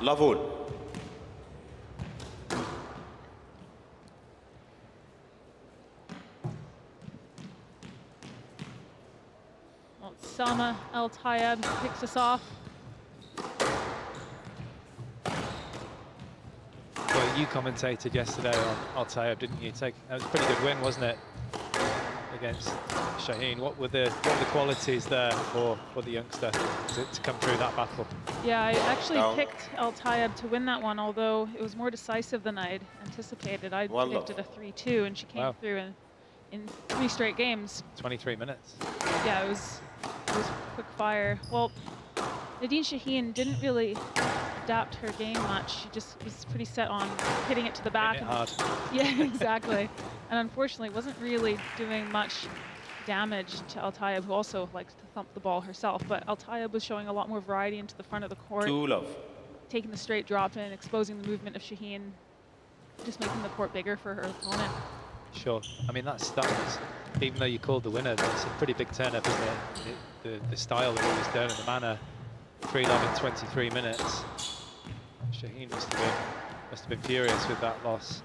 Love all. Well, Salma El Tayeb picks us off. Well, you commentated yesterday on Al Tayeb, didn't you? Take, that was a pretty good win, wasn't it? Against Shaheen. What were the what were the qualities there for, for the youngster to, to come through that battle? Yeah, I actually Down. picked El Tayeb to win that one, although it was more decisive than I'd anticipated. I One predicted love. a 3-2, and she came Wow. through in, in three straight games. 23 minutes. Yeah, it was, it was quick fire. Well, Nadine Shaheen didn't really adapt her game much. She just was pretty set on hitting it to the back. It hard. Yeah, exactly. and unfortunately, wasn't really doing much damage to Altayeb, who also likes to thump the ball herself. But Altayeb was showing a lot more variety into the front of the court, Two love. taking the straight drop in, exposing the movement of Shaheen, just making the court bigger for her opponent. Sure. I mean, that's, that was, even though you called the winner, that's a pretty big turn up, isn't it? The, the, the style that he was done and the manner. 3 love in 23 minutes. Shaheen must have been, must have been furious with that loss.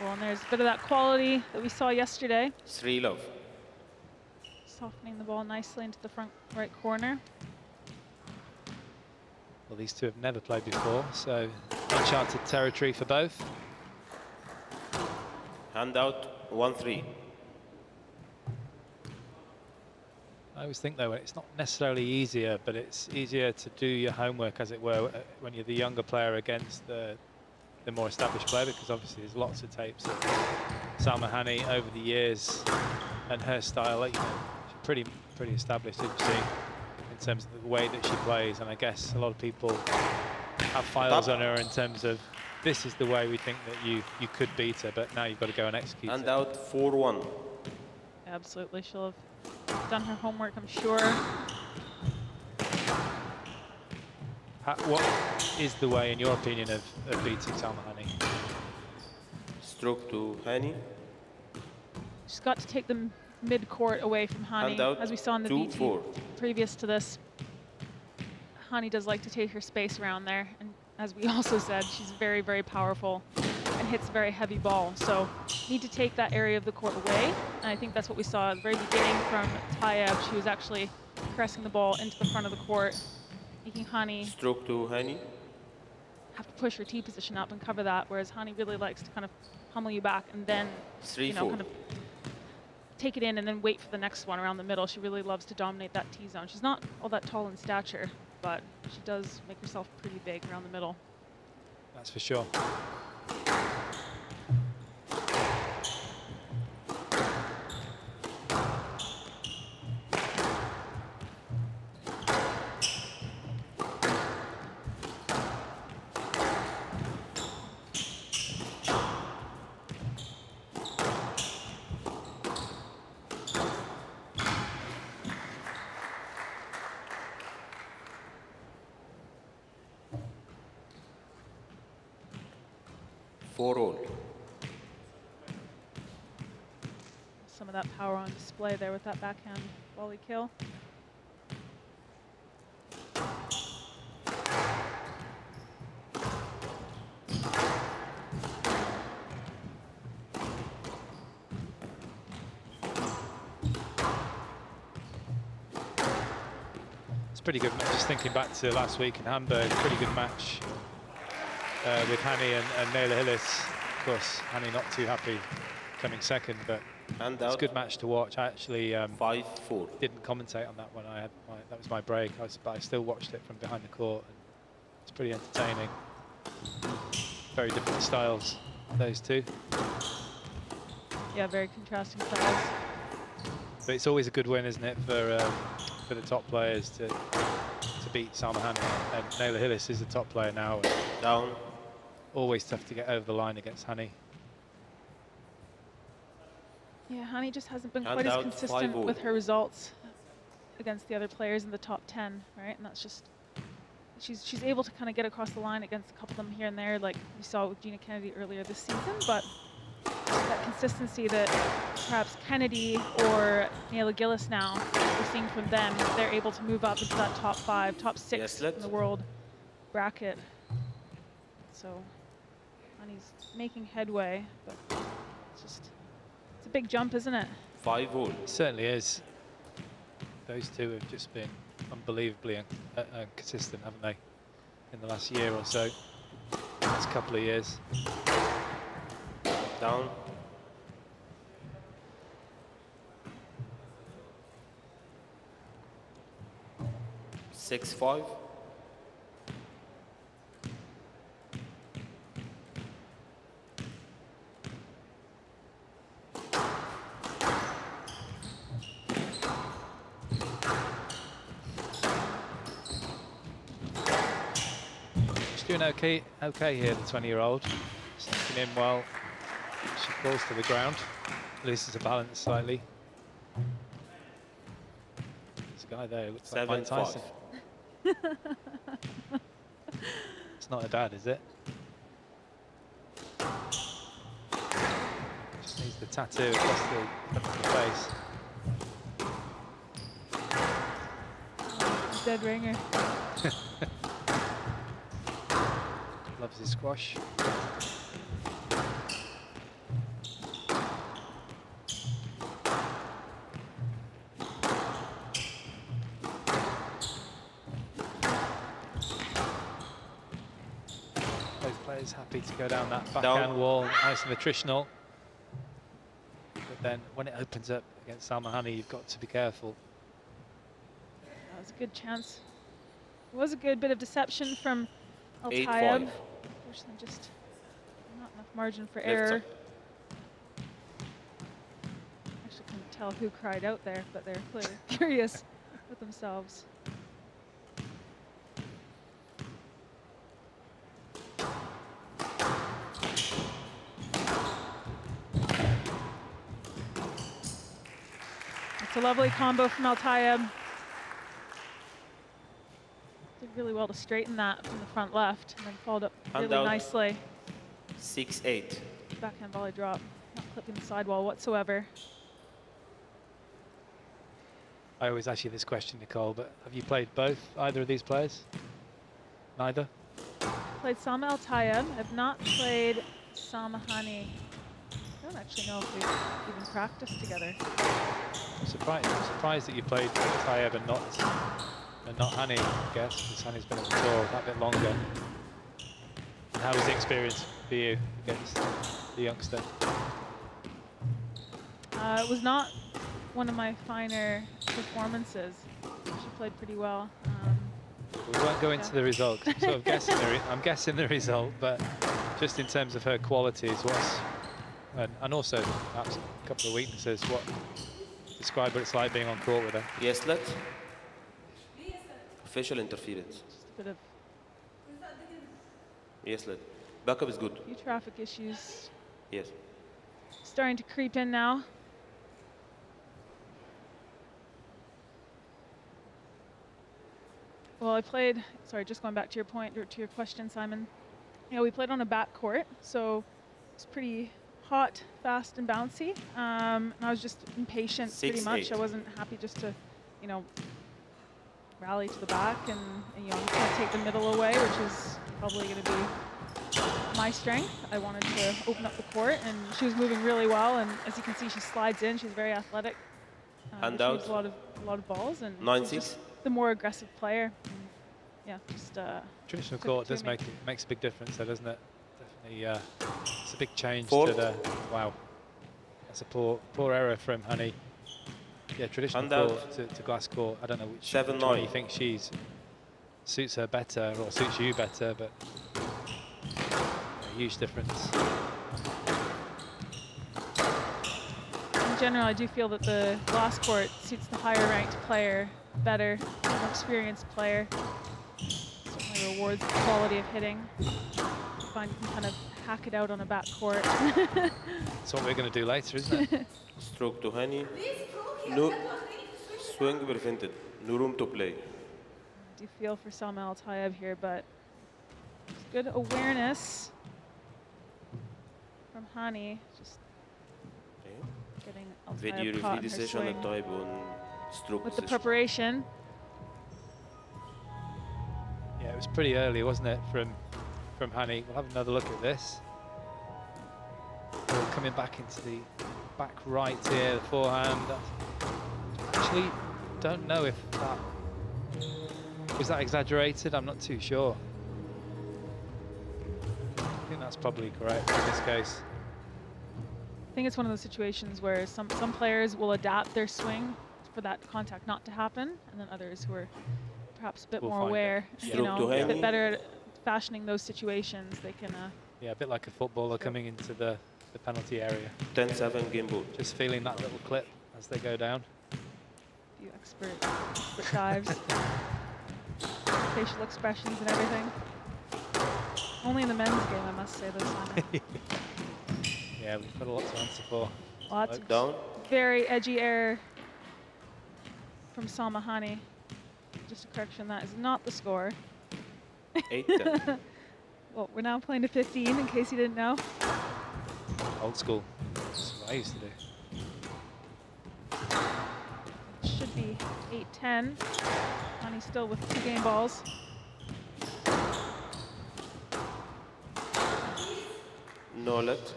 Well, and there's a bit of that quality that we saw yesterday, Three love. softening the ball nicely into the front right corner. Well, these two have never played before, so uncharted territory for both. Hand out. One three. I always think though it's not necessarily easier, but it's easier to do your homework, as it were, when you're the younger player against the the more established player, because obviously there's lots of tapes of Salma Hani over the years and her style. You know, she's pretty pretty established, as you see, in terms of the way that she plays. And I guess a lot of people have files on her in terms of this is the way we think that you you could beat her, but now you've got to go and execute. Hand it. out. Four one. Absolutely, she'll have done her homework, I'm sure. Ha- What is the way, in your opinion, of, of beating Salma Hani? Stroke to Hani. She's got to take the mid-court away from Hani, as we saw in the Two VT four. previous to this. Hani does like to take her space around there, and as we also said, she's very, very powerful and hits a very heavy ball. So need to take that area of the court away, and I think that's what we saw at the very beginning from Tayeb. She was actually pressing the ball into the front of the court, making Hani Stroke to Hani. Have to push her T position up and cover that, whereas Hani really likes to kind of pummel you back and then Three you know, four. kind of take it in and then wait for the next one around the middle. She really loves to dominate that T zone. She's not all that tall in stature, but she does make herself pretty big around the middle. That's for sure. Four all. Some of that power on display there with that backhand volley kill. It's pretty good. match. Just thinking back to last week in Hamburg, pretty good match uh, with Hani and, and Nele Gilis. Of course, Hani not too happy coming second, but Hand it's a good match to watch. I actually um, Five four. didn't commentate on that one. I had my, that was my break, I was, but I still watched it from behind the court. And it's pretty entertaining. Very different styles, those two. Yeah, very contrasting styles. But it's always a good win, isn't it, for um, for the top players to to beat Salma Hani. And Nele Gilis is the top player now. Down. Always tough to get over the line against Hani. Yeah, Hani just hasn't been Hand quite as consistent with her results against the other players in the top 10, right? And that's just, she's she's able to kind of get across the line against a couple of them here and there, like we saw with Gina Kennedy earlier this season, but that consistency that perhaps Kennedy or Nele Gilis now, we're seeing from them, they're able to move up into that top five, top six Yes, in the world bracket. So, Hani's making headway, but it's just, it's a big jump, isn't it? Five all. It certainly is. Those two have just been unbelievably un- uh, uh, consistent, haven't they, in the last year or so, last couple of years. Down. Six five. Doing okay, okay here, the 20-year-old. Sticking in well. She falls to the ground, loses her balance slightly. There's a guy there looks Seven like Mike Tyson. It's not her dad, is it? Just needs the tattoo across the, across the face. Dead ringer. Loves his squash. Both players happy to go down that backhand wall, nice and attritional. But then when it opens up against Salma Hani, you've got to be careful. That was a good chance. It was a good bit of deception from Al Tayeb. Unfortunately, just not enough margin for error. Actually, couldn't tell who cried out there, but they're clearly curious with themselves. It's a lovely combo from Al Tayeb. Did really well to straighten that from the front left and then followed up really out. nicely. Six eight. Backhand volley drop, not clipping the sidewall whatsoever. I always ask you this question, Nicole, but have you played both, either of these players? Neither? Played Sama Al Tayeb. I've not played Salma Hani. I don't actually know if we've even practiced together. I'm surprised, I'm surprised that you played Tayeb and not, and not Hani, I guess, because Hani's been on the tour that bit longer. And how was the experience for you against the youngster? Uh, it was not one of my finer performances. She played pretty well. Um, We won't go into the result. 'cause I'm sort of guessing the re- I'm guessing the result, but just in terms of her qualities, what's and, and also perhaps a couple of weaknesses. What describe what it's like being on court with her. Yes, let. Official interference. just a bit of Yes, let. Backup is good. few traffic issues Yes. starting to creep in now. Well, I played, sorry, just going back to your point, or to your question, Simon. Yeah, we played on a back court, so it's pretty hot, fast, and bouncy. Um, and I was just impatient pretty much. eight. I wasn't happy just to, you know, rally to the back and, and you know, kind of take the middle away, which is probably going to be my strength. I wanted to open up the court, and she was moving really well. And as you can see, she slides in. She's very athletic. Uh, Hand retrieves out. a lot of a lot of balls, and Nine six. the more aggressive player. And yeah, just uh, Traditional court does me. make it makes a big difference, though, doesn't it? Definitely, uh, it's a big change Four. to the. Wow, that's a poor poor error from Hani. Yeah, traditional Hand court to, to glass court. I don't know which, Seven, which one nine. you think she's suits her better or suits you better, but a huge difference. in general, I do feel that the glass court suits the higher ranked player better, more experienced player. Certainly rewards the quality of hitting. You find you can kind of hack it out on a back court. That's what we're going to do later, isn't it? Stroke to Hani. No swing prevented. No room to play. Do feel for Salma Al here, but good awareness from Hani. Just eh? getting Al Tayeb caught in her swing. With position. the preparation. Yeah, it was pretty early, wasn't it, from from Hani? We'll have another look at this. We're coming back into the back right here, the forehand. That's- Actually, don't know if that was that exaggerated. I'm not too sure. I think that's probably correct in this case. I think it's one of those situations where some, some players will adapt their swing for that contact not to happen, and then others who are perhaps a bit Will more find it. aware, you Stroke know, a bit better at fashioning those situations, they can uh, Yeah, a bit like a footballer coming into the, the penalty area. 10-7 game ball. Just feeling that little clip as they go down. do expert, expert dives, facial expressions and everything. Only in the men's game, I must say, this Simon. Yeah, we've got a lot to answer for. Lots Look of Down. very edgy error from Salma Hani. Just a correction, that is not the score. 8-10. Well, we're now playing to 15, in case you didn't know. Old school. That's what I used to do. Should be 8-10. Hani still with two game balls. Nolet.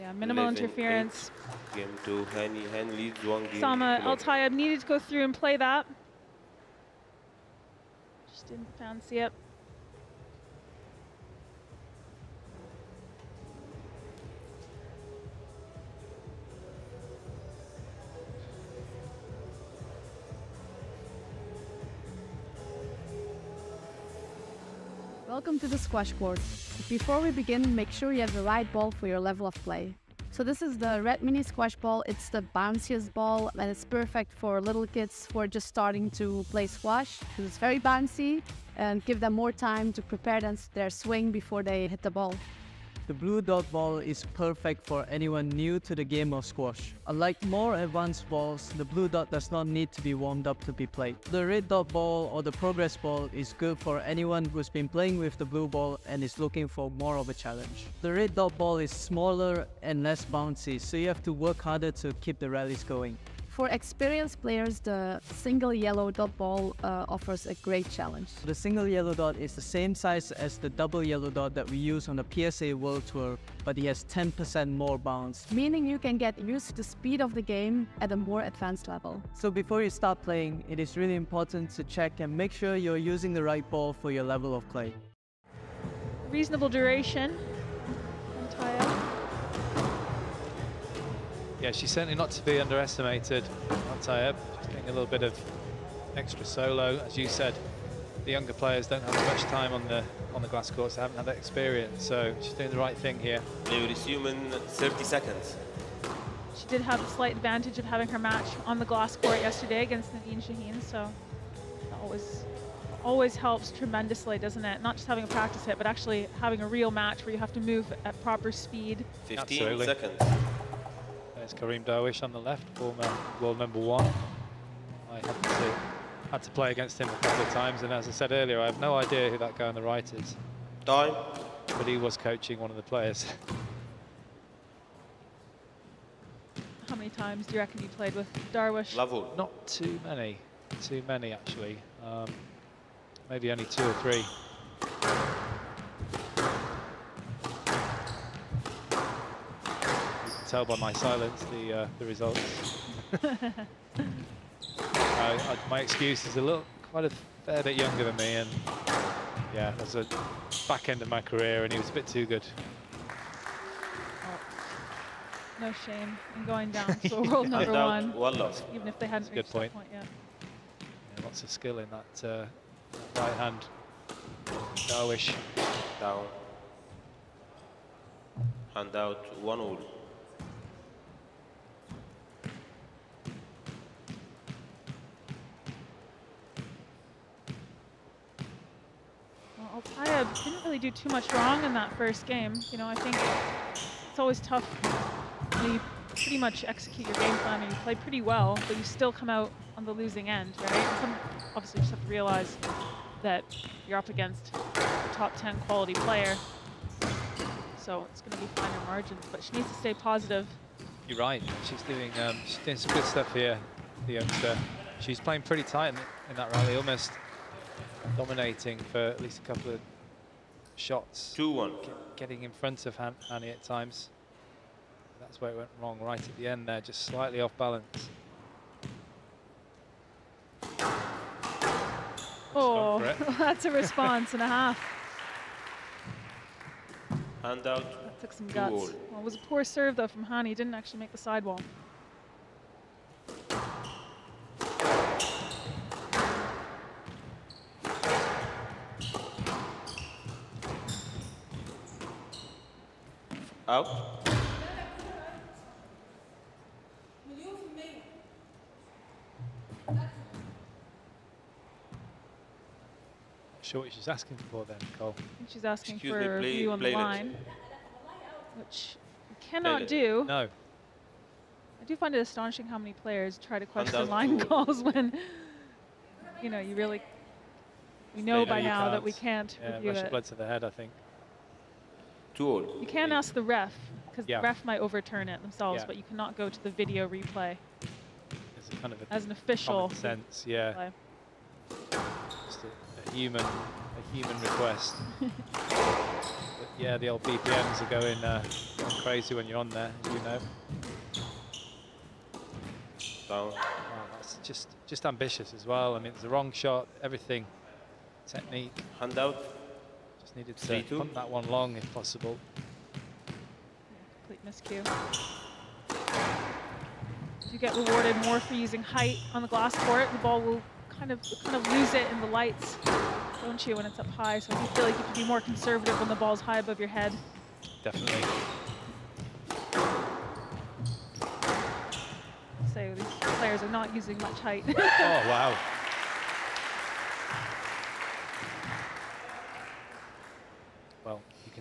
Yeah, minimal 11, eight. interference. Game 2. Hani. Hani leads one game. Sama to one. Altayeb needed to go through and play that. Just didn't fancy it. Welcome to the squash court. Before we begin, make sure you have the right ball for your level of play. So this is the Red Mini Squash Ball. It's the bounciest ball and it's perfect for little kids who are just starting to play squash because it's very bouncy and give them more time to prepare their swing before they hit the ball. The blue dot ball is perfect for anyone new to the game of squash. Unlike more advanced balls, the blue dot does not need to be warmed up to be played. The red dot ball or the progress ball is good for anyone who's been playing with the blue ball and is looking for more of a challenge. The red dot ball is smaller and less bouncy, so you have to work harder to keep the rallies going. For experienced players, the single yellow dot ball uh, offers a great challenge. The single yellow dot is the same size as the double yellow dot that we use on the PSA World Tour, but it has 10% more bounce. Meaning you can get used to the speed of the game at a more advanced level. So before you start playing, it is really important to check and make sure you're using the right ball for your level of play. Reasonable duration. Yeah, she's certainly not to be underestimated. Altayeb, she's getting a little bit of extra solo. As you said, the younger players don't have as much time on the on the glass courts. They haven't had that experience, so she's doing the right thing here. They will resume in 30 seconds. She did have a slight advantage of having her match on the glass court yesterday against Nadine Shaheen, so that always always helps tremendously, doesn't it? Not just having a practice hit, but actually having a real match where you have to move at proper speed. 15 Absolutely. seconds. There's Kareem Darwish on the left, former world number one. I had to had to play against him a couple of times, and as I said earlier, I have no idea who that guy on the right is, Time. but he was coaching one of the players. How many times do you reckon you played with Darwish? Level. Not too many, too many actually. Um, maybe only two or three. Can tell by my silence the uh, the results. I, I, my excuse is a little, quite a fair bit younger than me, and yeah, that's a back end of my career, and he was a bit too good. No shame in going down to world number Hand one, one love. even if they hadn't Good reached point. that point yet. Yeah, lots of skill in that, uh, right hand. Darwish. Down. Hand out one all. Well, Altayeb didn't really do too much wrong in that first game. You know, I think it's always tough when you pretty much execute your game plan and you play pretty well, but you still come out on the losing end, right? Some, obviously, you just have to realize that you're up against a top 10 quality player. So it's going to be finer margins, but she needs to stay positive You're right. She's doing um, she's doing some good stuff here, the youngster. She's playing pretty tight in that rally, almost dominating for at least a couple of shots, 2 1. get- getting in front of Han Annie at times. That's where it went wrong right at the end there, just slightly off balance. Oh, that's a response and a half. Hand out. That took some guts. Well, it was a poor serve though from Hani. He Didn't actually make the sidewall. Out. Not sure what she's asking for there, Nicole. I think she's asking Excuse for me, a play- view on the play it. line, which you cannot do. No, I do find it astonishing how many players try to question out line two. calls when, you know, you really, we know by now that we can't. can't Yeah, review rush of blood to the head, I think. 2 all. You can ask the ref, because Yeah. the ref might overturn it themselves, Yeah. but you cannot go to the video replay There's kind of a as an official. sense, yeah. replay. Just a, a human, a human request. but yeah, the old BPMs are going, uh, going crazy when you're on there, as you know. Down. Oh, that's just just ambitious as well. I mean, it's the wrong shot, everything, technique. Hand out. Just needed to Three, punt that one long if possible. Complete miscue. You get rewarded more for using height on the glass court. The ball will kind of kind of lose it in the lights, don't you, when it's up high? So I do feel like you can be more conservative when the ball's high above your head. Definitely. So these players are not using much height. oh wow.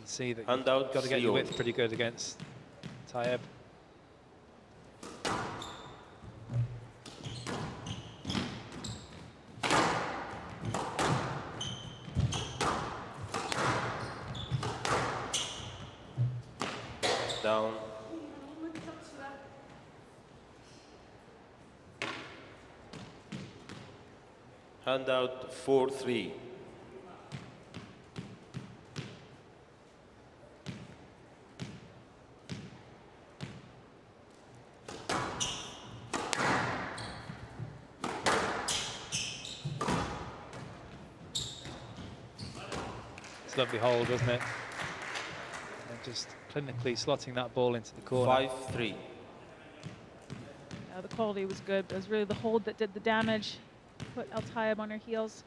can see that you've got to get your width pretty good against Tayeb. Down. Hand out 4-3. Behold, doesn't it? And just clinically slotting that ball into the corner. 5-3. The quality was good, but it was really the hold that did the damage. Put El Tayeb on her heels.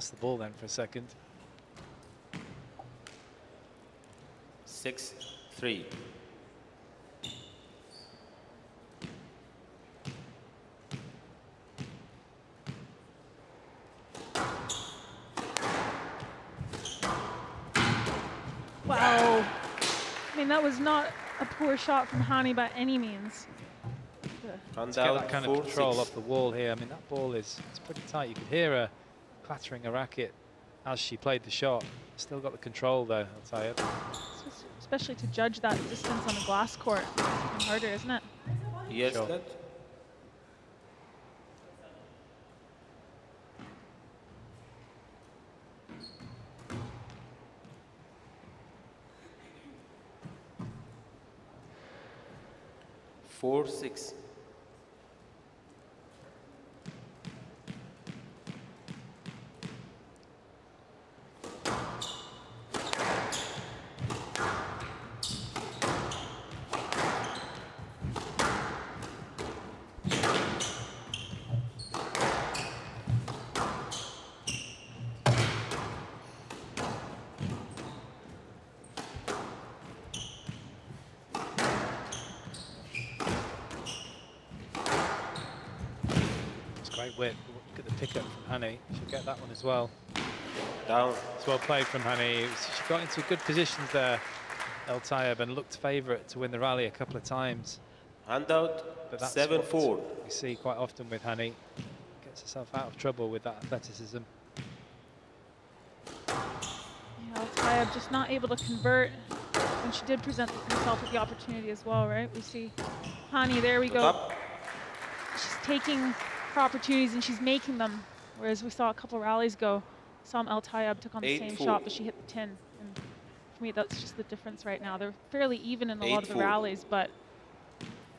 Lost the ball then for a second. 6 3. Wow. I mean, that was not a poor shot from Hani by any means. Hand To get out that kind of control 6. off the wall here. I mean, that ball is it's pretty tight. You could hear her clattering a racket as she played the shot. Still got the control though, I'll tell you. Especially to judge that distance on a glass court. It's harder, isn't it? Yes, Sure. that. Four six. Great whip. Look at the pickup from Hani. She'll get that one as well. Down. It's well played from Hani. She got into good positions there, El Tayeb, and looked favourite to win the rally a couple of times. Handout. But that's 7-4. We see quite often with Hani. Gets herself out of trouble with that athleticism. Yeah, Altayeb just not able to convert when she did present herself with the opportunity as well, right? We see Hani, there we go. Up. She's taking her opportunities and she's making them. Whereas we saw a couple rallies ago, Sam El Tayeb took on the Eight same four. shot, but she hit the tin. And for me, that's just the difference right now. They're fairly even in a lot Eight of the four. rallies, but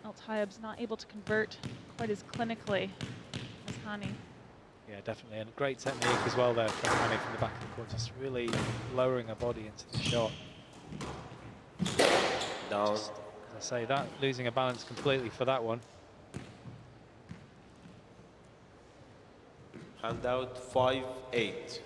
El Tayeb's not able to convert quite as clinically as Hani. Yeah, definitely. And great technique as well there from Hani from the back of the court. Just really lowering her body into the shot. Down. As I say, that losing a balance completely for that one. Handout five eight.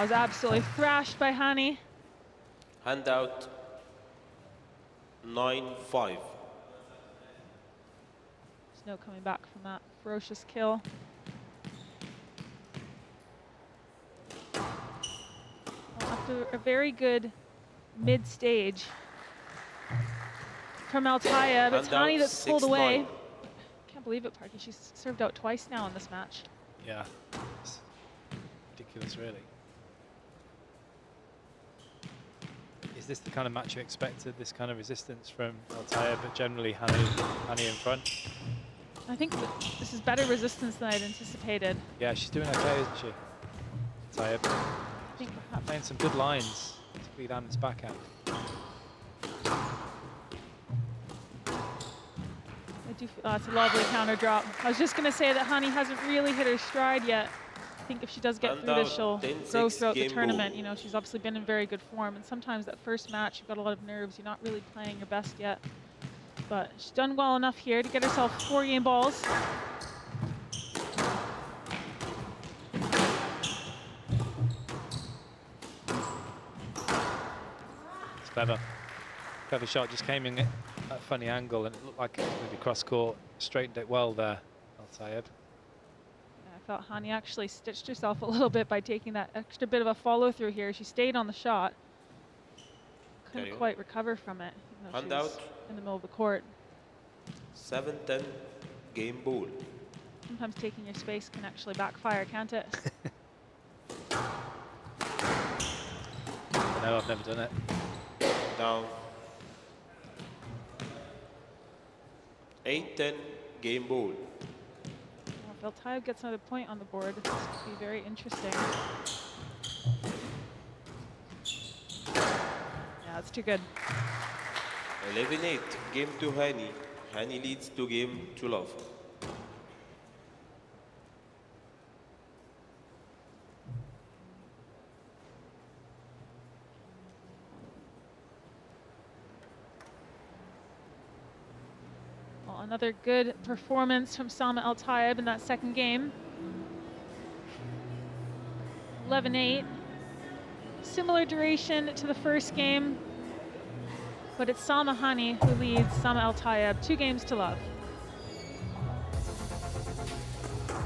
I was absolutely thrashed by Hani. Handout nine five. There's no coming back from that ferocious kill. Well, after a very good mid stage from Altayeb, but it's Hani that's pulled six, away. nine. Can't believe it, Parky. She's served out twice now in this match. Yeah, it's ridiculous, really. This the kind of match you expected? This kind of resistance from Altayeb, but generally Hani, Hani in front. I think this is better resistance than I'd anticipated. Yeah, she's doing okay, isn't she? Altayeb I think perhaps playing some good lines to feed Anne's back at. I do feel that's oh, a lovely counter drop. I was just going to say that Hani hasn't really hit her stride yet. I think if she does get through this, she'll 10-6 grow throughout the tournament. ball. You know, she's obviously been in very good form, and sometimes that first match, you've got a lot of nerves. You're not really playing your best yet. But she's done well enough here to get herself four game balls. It's clever. Clever shot, just came in at a funny angle and it looked like it was maybe cross court. Straightened it well there, Altayeb. I thought Hani actually stitched herself a little bit by taking that extra bit of a follow through here. She stayed on the shot. Couldn't on. quite recover from it. even though Hand out. in the middle of the court. Seven ten. Game ball. Sometimes taking your space can actually backfire, can't it? No, I've never done it. Down. Eight ten. Game ball. Altayeb gets another point on the board, this could be very interesting. Yeah, it's too good. 11 8. Game to Hani. Hani leads to game to love. Well, another good performance from Sama Altayeb in that second game. 11-8. Similar duration to the first game, but it's Sama Hani who leads Sama Altayeb two games to love.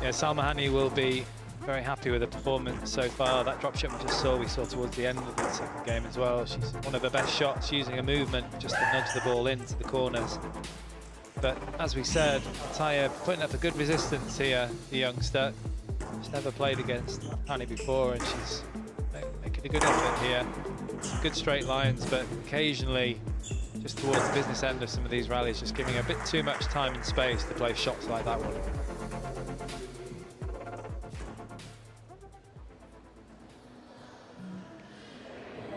Yeah, Salma Hani will be very happy with the performance so far. That drop shot we just saw, we saw towards the end of the second game as well. She's one of her best shots, using a movement just to nudge the ball into the corners. But as we said, Tayeb putting up a good resistance here, the youngster. She's never played against Hani before, and she's making a good effort here. Good straight lines, but occasionally, just towards the business end of some of these rallies, just giving a bit too much time and space to play shots like that one.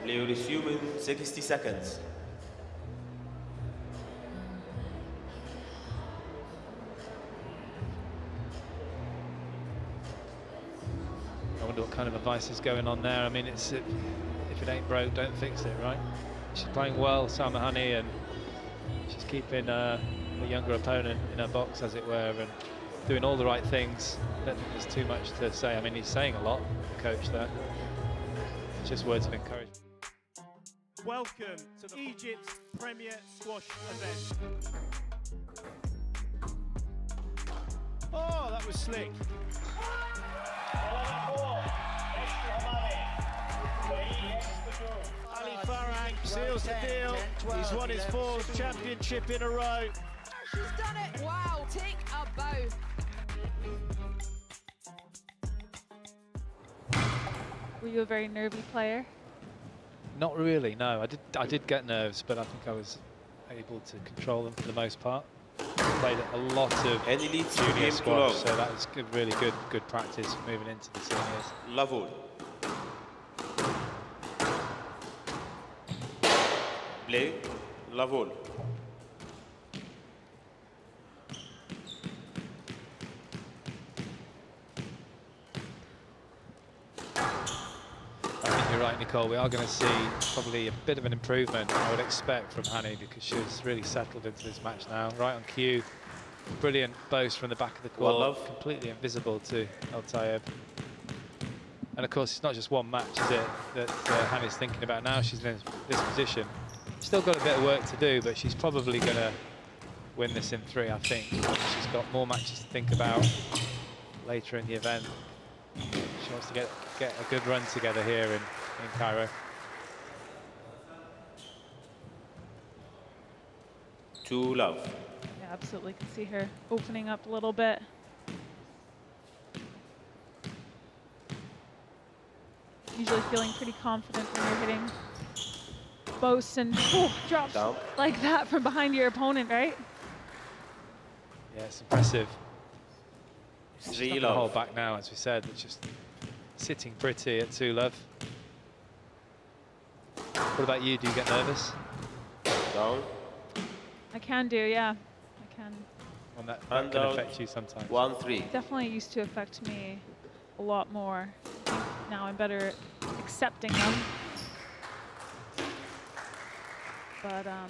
Leo Human, 60 seconds. Going on there. I mean, it's if it ain't broke, don't fix it, right? She's playing well, Salma Hani, and she's keeping uh, the younger opponent in her box, as it were, and doing all the right things. I don't think there's too much to say. I mean, he's saying a lot, the coach there. It's just words of encouragement. Welcome to Egypt's premier squash event. Oh, that was slick. Ali Farag seals the deal. He's won his fourth championship in a row. She's done it! Wow, take a bow. Were you a very nervy player? Not really, no. I did I did get nerves, but I think I was able to control them for the most part. Played a lot of Any junior squash, so that was good, really good good practice moving into the seniors. Level. I think you're right, Nicole. We are going to see probably a bit of an improvement, I would expect, from Hani because she's really settled into this match now. Right on cue. Brilliant boast from the back of the Well, court. love. Completely invisible to El Tayeb. And of course, it's not just one match, is it, that uh, Hani's thinking about now. She's in this position. Still got a bit of work to do, but she's probably going to win this in three, I think. She's got more matches to think about later in the event. She wants to get get a good run together here in, in Cairo. To love. Yeah, absolutely. Can see her opening up a little bit. Usually feeling pretty confident when you're hitting boasts and oh, drops Down. like that from behind your opponent, right? Yeah, it's impressive. She's Three not gonna hold back now, as we said. It's just sitting pretty at two love. What about you? Do you get nervous Down. I can do, yeah. I can. when that, And that can affect you sometimes? One three. Definitely used to affect me a lot more. Now I'm better accepting them. But um,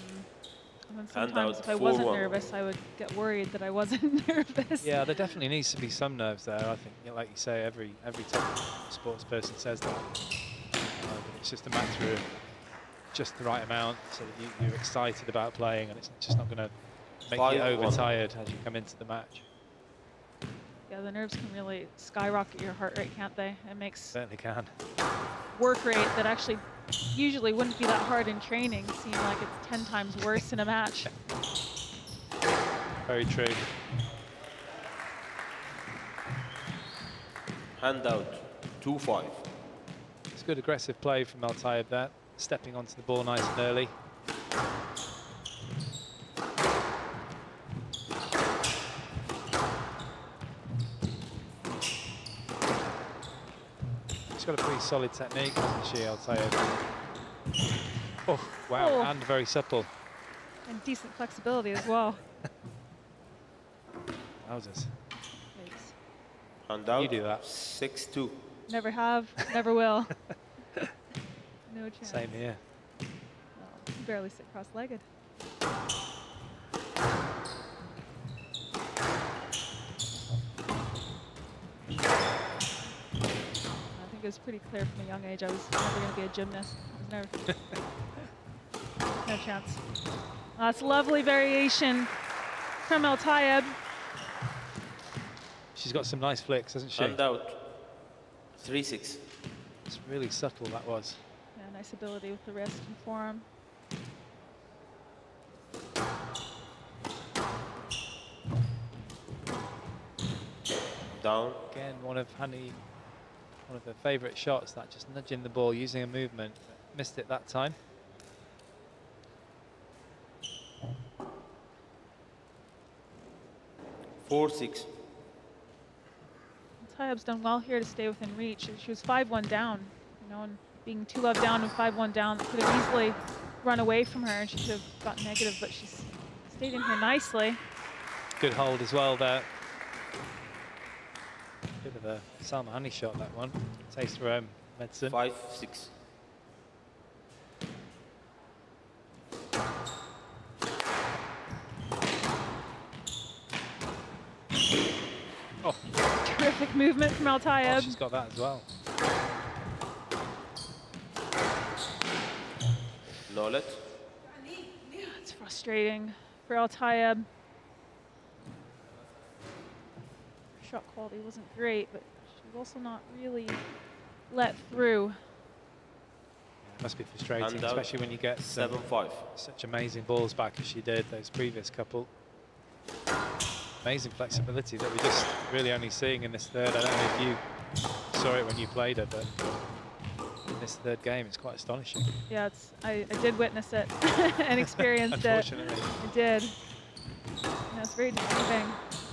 and sometimes out, if I wasn't 4-1. nervous, I would get worried that I wasn't nervous. Yeah, there definitely needs to be some nerves there. I think, you know, like you say, every every top sports person says that. Uh, but it's just a matter of just the right amount so that you, you're excited about playing, and it's just not going to make you Five, one. overtired as you come into the match. Yeah, the nerves can really skyrocket your heart rate, can't they? It makes Certainly can. Work rate that actually usually wouldn't be that hard in training seem like it's 10 times worse in a match. Very true. Hand out. Two five. It's good aggressive play from El there, stepping onto the ball nice and early. Got a pretty solid technique, hasn't she, El Tayeb? Oh, wow, Oh. and very supple. And decent flexibility as well. Wowzers. Yikes. Hand out. do that. Six two. Never have, never will. No chance. Same here. No, you barely sit cross-legged. I think it was pretty clear from a young age I was never going to be a gymnast. I was never. no chance. Uh, That's lovely variation from El Tayeb. She's got some nice flicks, hasn't she? Hand out. Three six. It's really subtle, that was. Yeah, nice ability with the wrist and forearm. Down. Again, one of Hani, one of her favourite shots, that just nudging the ball, using a movement. Missed it that time. Four six. Tayeb's done well here to stay within reach. She was 5-1 down, you know, and being two love down and five one down. Could have easily run away from her, and she could have got negative, but she's stayed in here nicely. Good hold as well there. Bit of a Salma Hani shot that one. Taste for um, medicine. Five, six. Oh, Terrific movement from Al Oh, she's got that as well. Nolet. It's frustrating for Al Tayeb. Quality wasn't great, but she was also not really let through. Must be frustrating, Hand out. especially when you get some Seven, five. such amazing balls back as she did those previous couple. Amazing flexibility that we're just really only seeing in this third. I don't know if you saw it when you played her, but in this third game, it's quite astonishing. Yeah, it's I, I did witness it and experienced it. Unfortunately. I did. And it's very deceiving.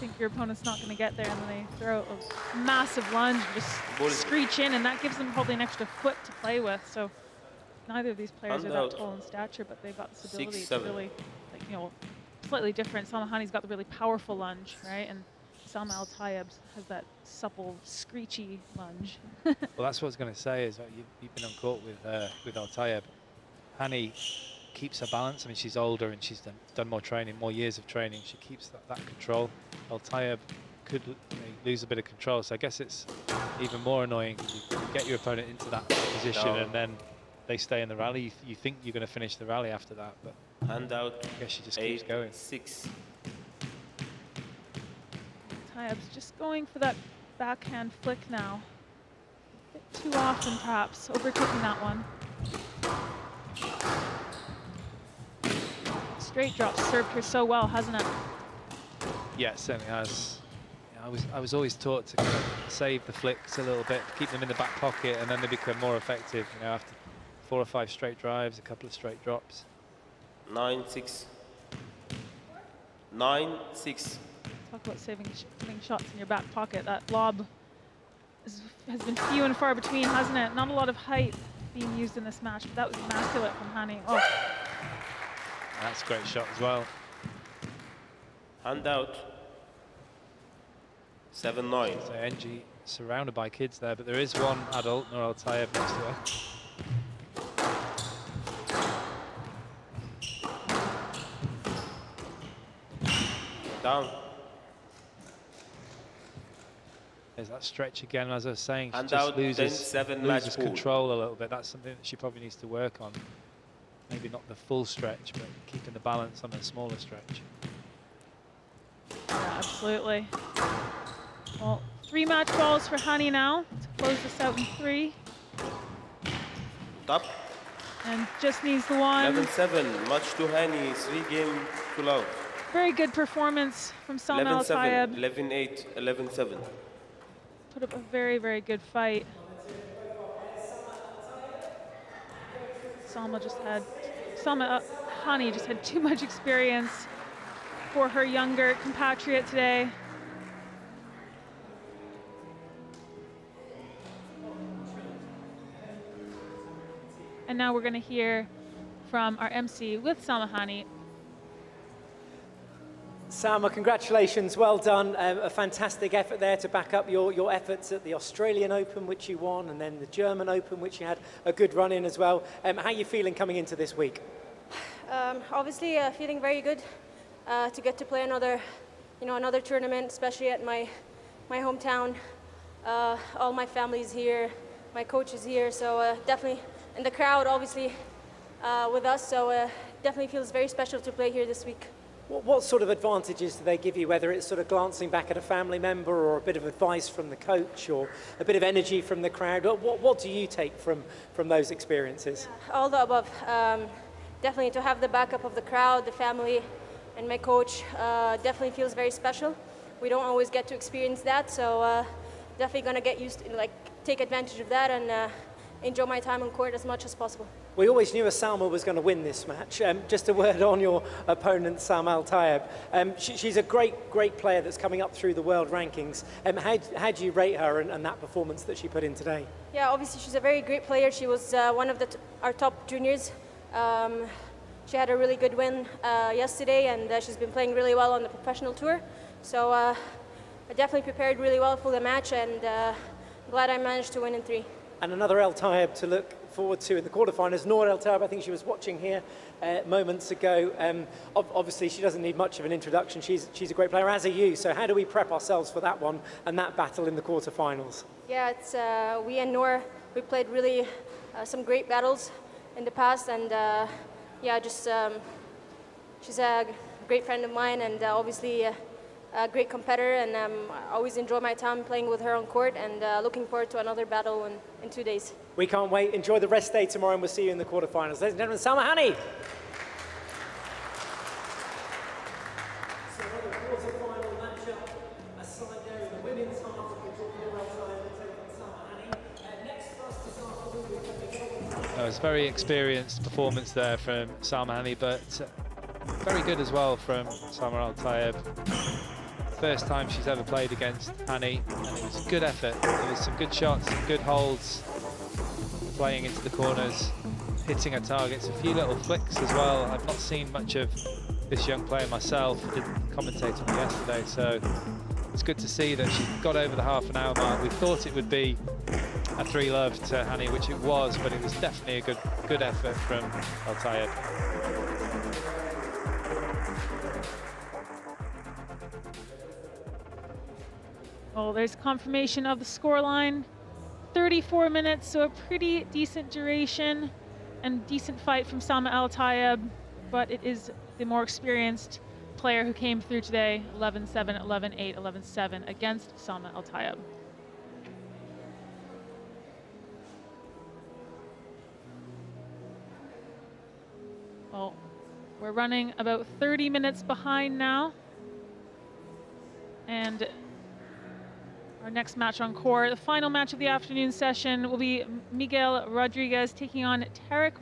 I think your opponent's not going to get there, and then they throw a massive lunge and just Ball screech in, and that gives them probably an extra foot to play with. So neither of these players Hand are that tall in stature, but they've got the Six, to really, like, you know, slightly different. Salma Hani's got the really powerful lunge, right? And Salma Al Tayeb has that supple, screechy lunge. Well, that's what I was going to say. Is that you, you've been on court with uh, with Altayeb. Hani keeps her balance. I mean, she's older and she's done done more training, more years of training. She keeps that, that control. Altayeb could you know, lose a bit of control. So I guess it's even more annoying. 'cause You, you get your opponent into that position No. and then they stay in the rally. You, th- you think you're going to finish the rally after that, but Hand out. I guess she just Eight, keeps going. six. Tayeb's just going for that backhand flick now. A bit too often, perhaps, overcooking that one. Straight drop served her so well, hasn't it? Yeah, it certainly has. Yeah, I was I was always taught to kind of save the flicks a little bit, keep them in the back pocket, and then they become more effective. You know, after four or five straight drives, a couple of straight drops. Nine, six. Nine, six. Talk about saving, sh putting shots in your back pocket. That lob is, has been few and far between, hasn't it? Not a lot of height being used in this match, but that was immaculate from Hani. Oh, That's a great shot as well. Hand out. Seven, nine. So NG surrounded by kids there, but there is one adult, Nur Tayeb, next to her. Down. There's that stretch again, as I was saying, she just out, loses, 10-7 loses control a little bit. That's something that she probably needs to work on. Maybe not the full stretch, but keeping the balance on a smaller stretch. yeah, absolutely. Well, three match balls for Hani now to close this out in three. Top. And just needs the one. 11, seven. Much to Hani. Three game to love. Very good performance from Salma 11, Al seven. Tayeb. 11, eight. 11, seven. Put up a very, very good fight. Salma just had, Salma uh, Hani just had too much experience for her younger compatriot today. And now we're going to hear from our MC with Salma Hani Salma, congratulations, well done. Um, a fantastic effort there to back up your, your efforts at the Australian Open, which you won, and then the German Open, which you had a good run in as well. Um, how are you feeling coming into this week? Um, obviously, uh, feeling very good uh, to get to play another, you know, another tournament, especially at my my hometown. Uh, all my family's here, my coach is here, so uh, definitely, and the crowd obviously uh, with us. So uh, definitely feels very special to play here this week. What, sort of advantages do they give you, whether it's sort of glancing back at a family member or a bit of advice from the coach or a bit of energy from the crowd? What, what, do you take from, from those experiences? All the above. Um, definitely to have the backup of the crowd, the family, and my coach uh, definitely feels very special. We don't always get to experience that, so uh, definitely gonna get used to like take advantage of that and uh, enjoy my time on court as much as possible. We always knew Asalma was going to win this match. Um, just a word on your opponent, Sam Al Tayeb. Um, she, she's a great, great player that's coming up through the world rankings. Um, how, how do you rate her and, and that performance that she put in today? Yeah, obviously she's a very great player. She was uh, one of the t- our top juniors. Um, she had a really good win uh, yesterday, and uh, she's been playing really well on the professional tour. So uh, I definitely prepared really well for the match, and uh, glad I managed to win in three. And another El Tayeb to look forward to in the quarterfinals. Noor El Tayeb, I think she was watching here uh, moments ago. Um, ob- obviously, she doesn't need much of an introduction. She's, she's a great player, as are you. So, how do we prep ourselves for that one and that battle in the quarterfinals? Yeah, it's uh, we and Noor. We played really uh, some great battles in the past, and uh, yeah, just um, she's a great friend of mine, and uh, obviously uh, a great competitor. And um, I always enjoy my time playing with her on court, and uh, looking forward to another battle in, in two days. We can't wait. Enjoy the rest day tomorrow, and we'll see you in the quarterfinals. Ladies and gentlemen, Salma Hani. Uh, It was a very experienced performance there from Salma Hani, but uh, very good as well from Salma Al Tayeb. First time she's ever played against Hani, and it was a good effort. There was some good shots, some good holds, playing into the corners, hitting her targets, a few little flicks as well. I've not seen much of this young player myself, didn't commentate on her yesterday, so it's good to see that she got over the half an hour mark. We thought it would be a three love to Hani, which it was, but it was definitely a good good effort from Al there's confirmation of the scoreline. 34 minutes, so a pretty decent duration and decent fight from Salma Al Tayeb, but it is the more experienced player who came through today 11 7, 11 8, 11 7 against Salma Al Tayeb. Well, we're running about 30 minutes behind now. And our next match on the final match of the afternoon session, will be Miguel Rodriguez taking on Tarek